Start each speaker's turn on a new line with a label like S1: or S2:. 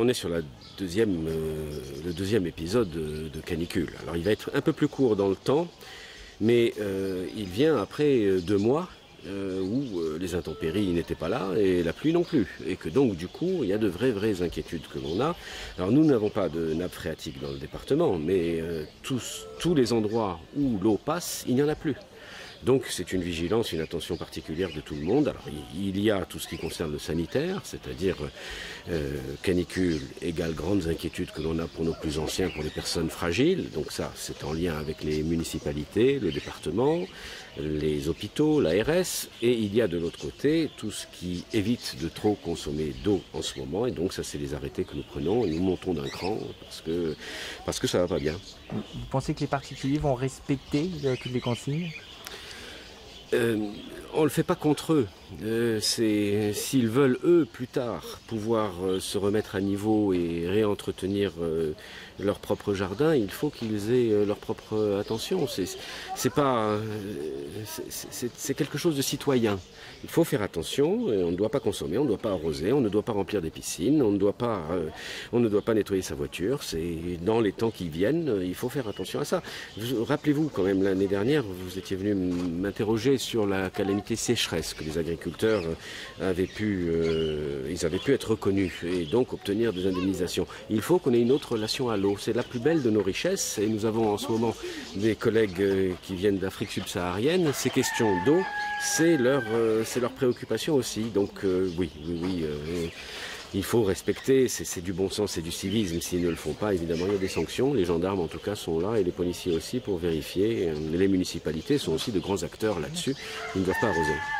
S1: on est sur euh, le deuxième épisode de, canicule. Alors il va être un peu plus court dans le temps, mais euh, il vient après euh, deux mois où les intempéries n'étaient pas là et la pluie non plus. Et que donc, du coup, il y a de vraies, vraies inquiétudes que l'on a. Alors, nous n'avons pas de nappe phréatique dans le département, mais tous les endroits où l'eau passe, il n'y en a plus. Donc c'est une vigilance, une attention particulière de tout le monde. Alors il y a tout ce qui concerne le sanitaire, c'est-à-dire euh, canicule égale grandes inquiétudes que l'on a pour nos plus anciens, pour les personnes fragiles. Donc ça, c'est en lien avec les municipalités, le département, les hôpitaux, l'ARS. Et il y a de l'autre côté tout ce qui évite de trop consommer d'eau en ce moment. Et donc ça, c'est les arrêtés que nous prenons et nous montons d'un cran parce que, parce que ça va pas bien.
S2: Vous pensez que les particuliers vont respecter toutes les consignes?
S1: Euh, on le fait pas contre eux. Euh, s'ils veulent eux plus tard pouvoir euh, se remettre à niveau et réentretenir euh, leur propre jardin, il faut qu'ils aient leur propre attention. C'est pas c'est- quelque chose de citoyen. Il faut faire attention. On ne doit pas consommer, on ne doit pas arroser, on ne doit pas remplir des piscines, on ne doit pas on ne doit pas nettoyer sa voiture. C'est dans les temps qui viennent, il faut faire attention à ça. Vous- Rappelez-vous quand même l'année dernière, vous étiez venu m'interroger sur la calamité sécheresse que les agriculteurs euh, avaient pu, euh, ils avaient pu être reconnus et donc obtenir des indemnisations. Il faut qu'on ait une autre relation à l'eau. C'est la plus belle de nos richesses et nous avons en ce moment des collègues euh, qui viennent d'Afrique subsaharienne. Ces questions d'eau, c'est leur, euh, préoccupation aussi. Donc oui, oui, oui. il faut respecter, c'est du bon sens, c'est du civisme. S'ils ne le font pas, évidemment, il y a des sanctions. Les gendarmes, en tout cas, sont là et les policiers aussi pour vérifier. Les municipalités sont aussi de grands acteurs là-dessus. Ils ne doivent pas arroser.